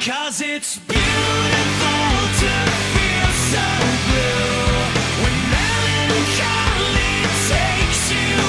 Cause it's beautiful to feel so blue When melancholy takes you